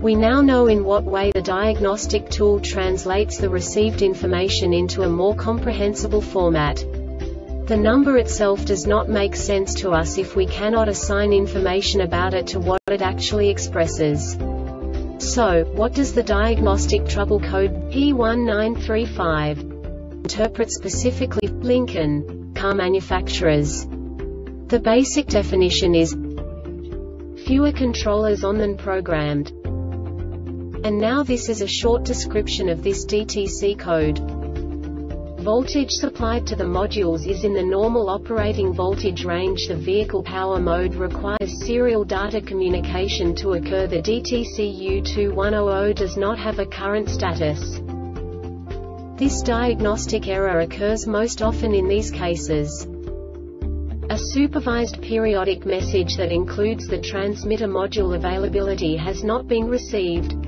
We now know in what way the diagnostic tool translates the received information into a more comprehensible format. The number itself does not make sense to us if we cannot assign information about it to what it actually expresses. So, what does the diagnostic trouble code P1935 interpret specifically Lincoln car manufacturers? The basic definition is fewer controllers on than programmed. And now this is a short description of this DTC code. Voltage supplied to the modules is in the normal operating voltage range The vehicle power mode requires serial data communication to occur The DTC U2100 does not have a current status. This diagnostic error occurs most often in these cases. A supervised periodic message that includes the transmitter module availability has not been received.